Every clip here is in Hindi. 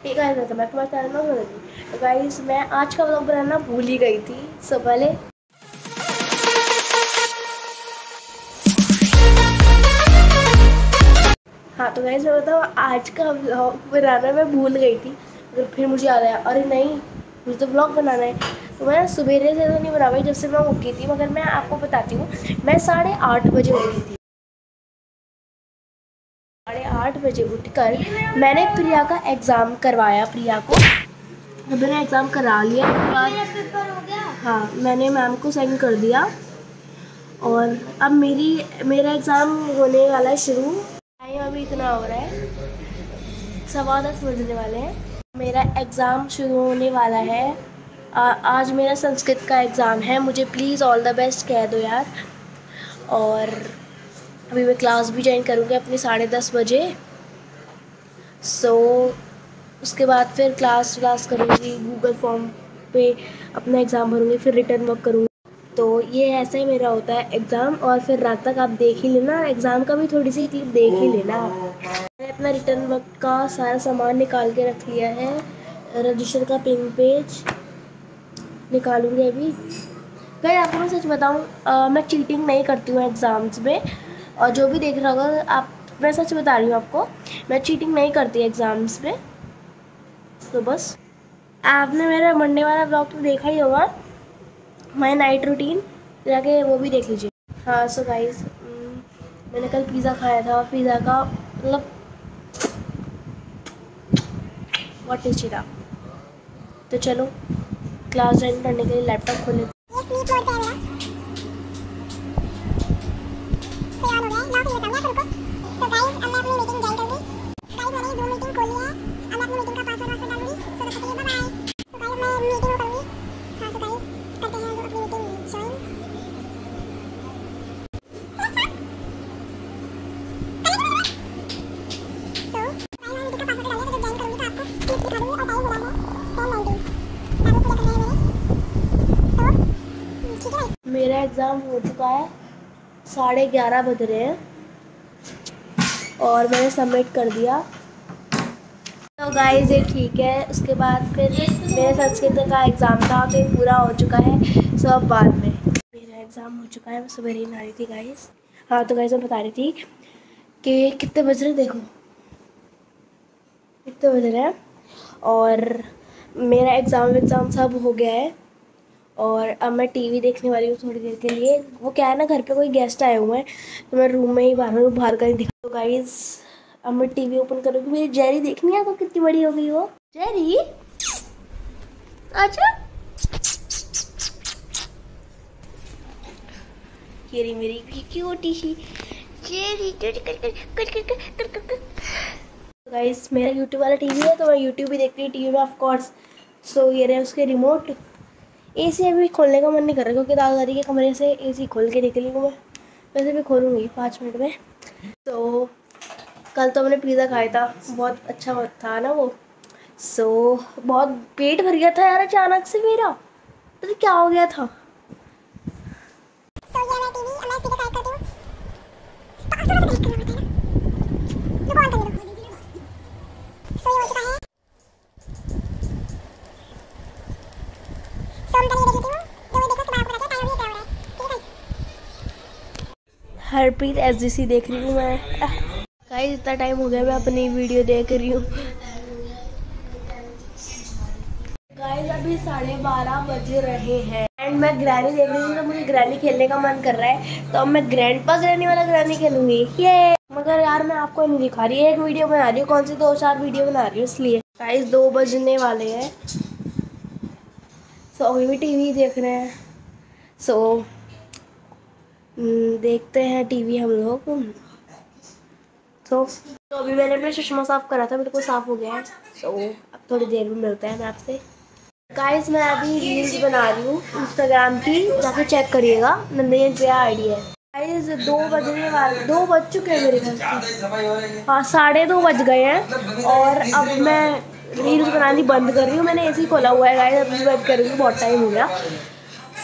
ठीक है मैं तुम्हारे चैनल में तो गाइस मैं आज का व्लॉग बनाना भूल ही गई थी सो पहले हाँ तो गाइस मैं बताऊँ, आज का व्लॉग बनाना मैं भूल गई थी अगर फिर मुझे याद आया, अरे नहीं, मुझे तो व्लॉग बनाना है। तो मैं सवेरे से तो नहीं बना पाई, जब से मैं उठी थी, मगर मैं आपको बताती हूँ, मैं साढ़े आठ बजे उठी थी। आठ बजे उठकर मैंने प्रिया का एग्ज़ाम करवाया। प्रिया को। मैंने एग्ज़ाम करा लिया हाँ मैंने मैम को सेंड कर दिया। और अब मेरी मेरा एग्ज़ाम होने वाला है शुरू। टाइम अभी इतना हो रहा है। सवा दस बजने वाले हैं। मेरा एग्ज़ाम शुरू होने वाला है। आ, आज मेरा संस्कृत का एग्ज़ाम है। मुझे प्लीज़ ऑल द बेस्ट कह दो यार। और अभी मैं क्लास भी ज्वाइन करूँगी अपनी साढ़े दस बजे। सो so, उसके बाद फिर क्लास व्लास करूँगी गूगल फॉर्म पे अपना एग्ज़ाम भरूँगी फिर रिटर्न वर्क करूँगी। तो ये ऐसा ही मेरा होता है एग्ज़ाम और फिर रात तक आप देख ही लेना। एग्ज़ाम का भी थोड़ी सी क्लिप देख ही लेना। मैंने अपना रिटर्न वर्क का सारा सामान निकाल के रख लिया है। रजिस्टर का पिन पेज निकालूँगी अभी। भाई आपको मैं सच बताऊँ मैं चीटिंग नहीं करती हूँ एग्ज़ाम्स में। और जो भी देख रहा होगा, आप, मैं सच बता रही हूँ आपको, मैं चीटिंग नहीं करती एग्ज़ाम्स में तो बस। आपने मेरा मंडे वाला ब्लॉग तो देखा ही होगा। माई नाइट रूटीन जाके वो भी देख लीजिए। हाँ सो गाइस मैंने कल पिज़्ज़ा खाया था। पिज़्ज़ा का मतलब बहुत टेस्टी था तो चलो क्लास ज्वाइन करने के लिए लैपटॉप खोले मेरा एग्ज़ाम हो चुका है साढ़े ग्यारह बज रहे हैं। और मैंने सबमिट कर दिया। तो गाइस ये ठीक है। उसके बाद फिर मेरे संस्कृत का एग्ज़ाम था तो पूरा हो चुका है। सो अब बाद में। मेरा एग्ज़ाम हो चुका है, मैं सुबह ही ना रही थी गाइस हाँ तो गाइस मैं बता रही थी कि कितने बज रहे देखो। कितने बज रहे हैं? और मेरा एग्ज़ाम एग्ज़ाम सब हो गया है। और अब मैं टीवी देखने वाली हूँ थोड़ी देर के लिए। वो क्या है ना घर पे कोई गेस्ट आए हुए हैं तो मैं रूम में ही बाहर बाहर का ही दिखा तो गाइज़ अब मैं टीवी ओपन करूँगी। मेरी जेरी देखनी है तो कितनी बड़ी हो गई वो जेरी अच्छा ये रही मेरी क्यूटी सी जेरी गाइस मेरा यूट्यूब वाला टीवी है तो मैं यूट्यूब भी देखती हूँ टीवी में ऑफ़ कोर्स सो ये रहे उसके रिमोट एसी अभी खोलने का मन नहीं कर रहा क्योंकि दादा दादी के कमरे से एसी खोल के निकली हूँ मैं। वैसे भी खोलूँगी पाँच मिनट में। तो कल तो मैंने पिज़्ज़ा खाया था। बहुत अच्छा था ना वो। सो so, बहुत पेट भर गया था यार अचानक से मेरा। तो क्या हो गया था? हरप्रीत एस देख रही हूँ मैं। गाइस इतना टाइम हो गया मैं अपनी वीडियो देख रही हूँ। गाइस अभी साढ़े बारह बज रहे हैं। एंड मैं ग्रैनी देख रही हूँ तो मुझे ग्रैनी खेलने का मन कर रहा है। तो अब मैं ग्रैंड पा ग्रैनी वाला ग्रैनी खेलूँगी। ये मगर यार मैं आपको नहीं दिखा रही एक वीडियो बना रही हूँ। कौन सी दो चार वीडियो बना रही हूँ इसलिए। गाइस दो बजने वाले हैं। सो अभी भी टीवी देख रहे हैं। सो हम्म, देखते हैं टीवी हम लोग। तो तो अभी मैंने अपना चश्मा साफ़ करा था बिल्कुल साफ़ हो गया है। तो अब थोड़ी देर में मिलता है मैं आपसे। गाइस मैं अभी रील्स बना रही हूँ इंस्टाग्राम की जाकर चेक करिएगा। नंदन जया आईडी है। गाइस दो बजने वाले, दो बज चुके हैं मेरे घर हाँ साढ़े दो बज गए हैं। और अब मैं रील्स बनानी बंद कर रही हूँ। मैंने ऐसे ही खोला हुआ है गाइस अभी बंद कर रही हूँ, बहुत टाइम हो गया।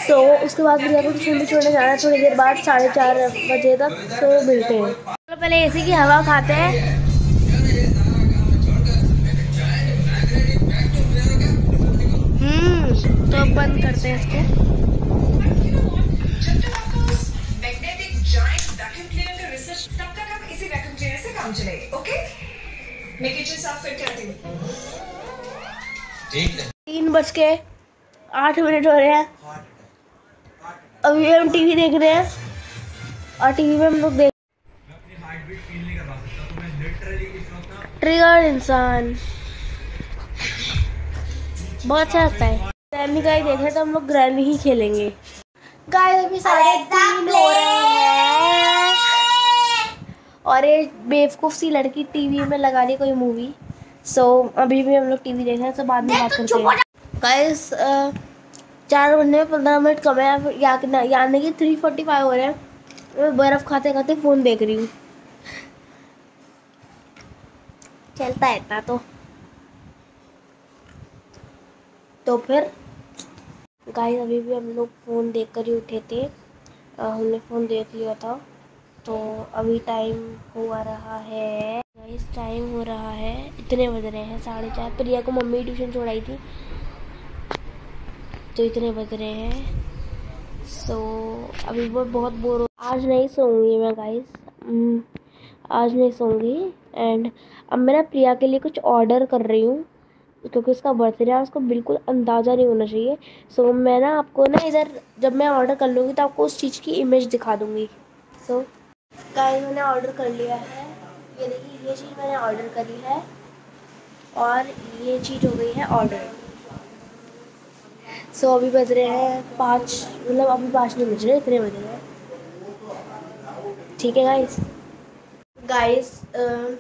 सो so, उसके बाद मुझे ट्यूशन भी छोड़ने जाना है थोड़ी देर बाद साढ़े चार बजे तक सो so, मिलते हैं। चलो पहले एसी की हवा खाते हैं। हम्म, तो बंद करते हैं इसको। ओके मेक साफ़ तीन बज के आठ मिनट हो रहे हैं। हाँ। अभी हम टीवी देख रहे हैं। और टीवी में हम लोग देख ट्रिगर इंसान। बहुत अच्छा लगता है। ग्रैमी का ही देख रहे तो हम लोग ग्रैमी ही खेलेंगे। गाय अभी साढ़े तीन हो रहे हैं। और ये बेवकूफ़ सी लड़की टीवी में लगा रही कोई मूवी सो so, अभी भी हम लोग टीवी देख रहे हैं तो बाद में बात करते हैं गाइस चार बजने में पंद्रह मिनट कम है यानी कि थ्री फोर्टी फाइव हो रहे हैं। मैं बर्फ़ खाते खाते फ़ोन देख रही हूँ। चलता है इतना तो। तो फिर गाइस अभी भी हम लोग फ़ोन देख कर ही उठे थे। आ, हमने फ़ोन देख लिया था। तो अभी टाइम हुआ रहा है। गाइस टाइम हो रहा है। इतने बज रहे हैं साढ़े चार। प्रिया को मम्मी ट्यूशन छोड़ाई थी। तो इतने बज रहे हैं। सो so, अभी वो बहुत बोर हो आज नहीं सोऊँगी मैं गाइस हम्म, आज नहीं सोऊँगी। एंड अब मैं ना प्रिया के लिए कुछ ऑर्डर कर रही हूँ क्योंकि उसका बर्थडे है उसको बिल्कुल अंदाज़ा नहीं होना चाहिए। सो so, मैं ना आपको ना इधर जब मैं ऑर्डर कर लूँगी तो आपको उस चीज़ की इमेज दिखा दूँगी। सो so, गाइस मैंने ऑर्डर कर लिया है। ये देखिए ये चीज़ मैंने ऑर्डर करी है। और ये चीज़ हो गई है ऑर्डर सो अभी बज रहे हैं पाँच मतलब अभी पाँच नहीं बज रहे इतने बज रहे हैं। ठीक है गाइस गाइस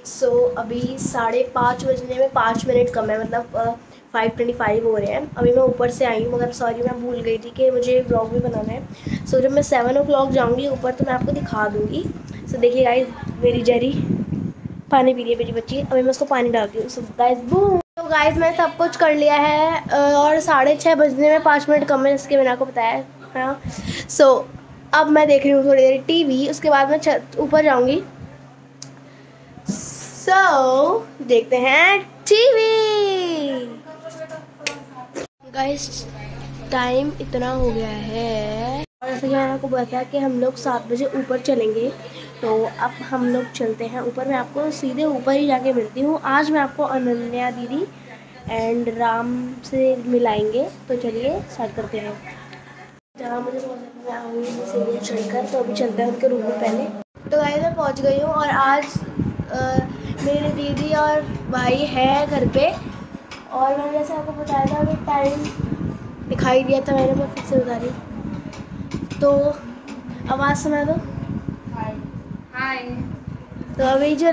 सो अभी साढ़े पाँच बजने में पाँच मिनट कम है मतलब फाइव ट्वेंटी फाइव हो रहे हैं। अभी मैं ऊपर से आई हूँ मगर सॉरी मैं भूल गई थी कि मुझे ब्लॉग भी बनाना है। सो so, जब मैं सेवन ओ क्लॉक जाऊँगी ऊपर तो मैं आपको दिखा दूँगी। सो so, देखिए गाइस मेरी जरी पानी पी रही है मेरी बच्ची। अभी मैं उसको पानी डालती हूँ। सो गाइस बू तो गाइस मैंने सब कुछ कर लिया है और साढ़े छः बजने में पाँच मिनट कम है जिसके मैंने आपको बताया हाँ सो so, अब मैं देख रही हूँ थोड़ी देर टीवी उसके बाद मैं छत ऊपर जाऊँगी। सो so, देखते हैं टीवी गाइस टाइम इतना हो गया है। और जैसे कि मैंने आपको बताया कि हम लोग सात बजे ऊपर चलेंगे? तो अब हम लोग चलते हैं ऊपर। मैं आपको सीधे ऊपर ही जाके मिलती हूँ। आज मैं आपको अनन्या दीदी एंड राम से मिलाएँगे। तो चलिए स्टार्ट करते हैं। जहाँ मुझे मैं आऊँगी सीढ़ियाँ चढ़कर तो अभी चलते हैं उनके रूम में पहले। तो गाइस मैं पहुँच गई हूँ और आज मेरी दीदी और भाई है घर पे। और मैंने जैसे आपको बताया था, अभी टाइम दिखाई दिया था मैंने, मैं फिर से बता रही तो आवाज़ सुना दो। तो अभी जो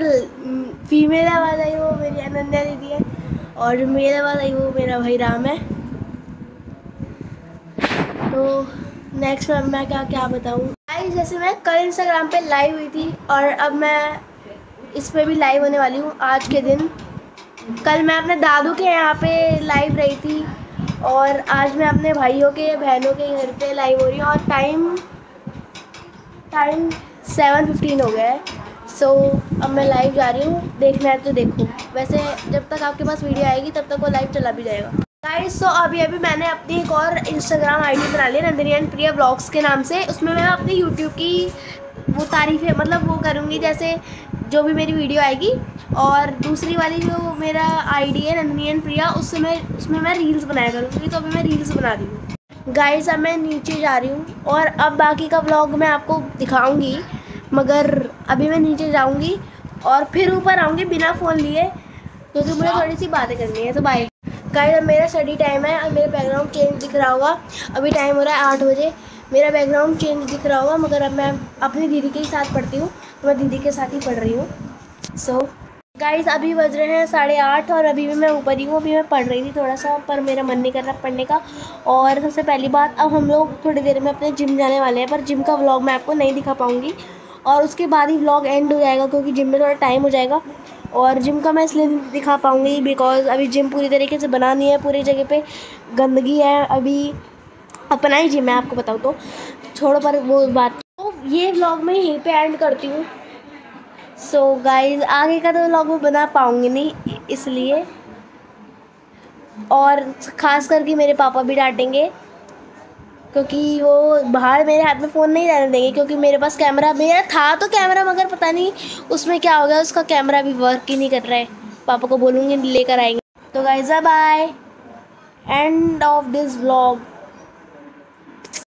फीमेल आवाज़ आई वो मेरी अनन्या दीदी है और जो मेल आवाज़ आई वो मेरा भाई राम है। तो नेक्स्ट में, मैं क्या क्या बताऊँ? जैसे मैं कल इंस्टाग्राम पे लाइव हुई थी और अब मैं इस पर भी लाइव होने वाली हूँ आज के दिन। कल मैं अपने दादू के यहाँ पे लाइव रही थी और आज मैं अपने भाइयों के, बहनों के घर पे लाइव हो रही हूँ और टाइम टाइम सेवन फिफ्टीन हो गया है। सो so, अब मैं लाइव जा रही हूँ। देखना है तो देखो। वैसे जब तक आपके पास वीडियो आएगी तब तक वो लाइव चला भी जाएगा। गाइस सो अभी अभी मैंने अपनी एक और इंस्टाग्राम आईडी बना ली नंदिनी एंड प्रिया ब्लॉग्स के नाम से। उसमें मैं अपनी यूट्यूब की वो तारीफ़ें मतलब वो करूँगी जैसे जो भी मेरी वीडियो आएगी। और दूसरी वाली जो मेरा आईडी है नंदिनी एंड प्रिया उससे मैं उसमें मैं रील्स बनाया करूँगी। तो अभी मैं रील्स बना रही हूँ। गाइस अब मैं नीचे जा रही हूँ और अब बाकी का ब्लॉग मैं आपको दिखाऊँगी मगर अभी मैं नीचे जाऊँगी और फिर ऊपर आऊँगी बिना फ़ोन लिए क्योंकि मुझे थोड़ी सी बातें करनी है तो बाय गाइस अब मेरा स्टडी टाइम है और मेरा बैकग्राउंड चेंज दिख रहा होगा। अभी टाइम हो रहा है आठ बजे मेरा बैकग्राउंड चेंज दिख रहा होगा मगर अब मैं अपनी दीदी के ही साथ पढ़ती हूँ तो मैं दीदी के साथ ही पढ़ रही हूँ। सो so, गाइस अभी बज रहे हैं साढ़े आठ और अभी भी मैं ऊपर ही हूँ, अभी मैं पढ़ रही थी थोड़ा सा, पर मेरा मन नहीं कर रहा पढ़ने का। और सबसे पहली बात, अब हम लोग थोड़ी देर में अपने जिम जाने वाले हैं, पर जिम का व्लॉग मैं आपको नहीं दिखा पाऊँगी। और उसके बाद ही व्लॉग एंड हो जाएगा, क्योंकि जिम में थोड़ा टाइम हो जाएगा। और जिम का मैं इसलिए दिखा पाऊँगी बिकॉज़ अभी जिम पूरी तरीके से बना नहीं है, पूरी जगह पर गंदगी है। अभी अपना ही जिम है, आपको बताऊँ तो। छोड़ो पर वो बात। तो ये व्लॉग मैं यहीं पर एंड करती हूँ। सो so गाइज़ आगे का तो व्लॉग मैं बना पाऊँगी नहीं, इसलिए। और ख़ास करके मेरे पापा भी डांटेंगे, क्योंकि वो बाहर मेरे हाथ में फ़ोन नहीं रहने देंगे, क्योंकि मेरे पास कैमरा मेरा था तो कैमरा मगर पता नहीं उसमें क्या हो गया उसका कैमरा भी वर्क ही नहीं कर रहा है। पापा को बोलूँगी, लेकर आएँगे। तो guys bye end of this vlog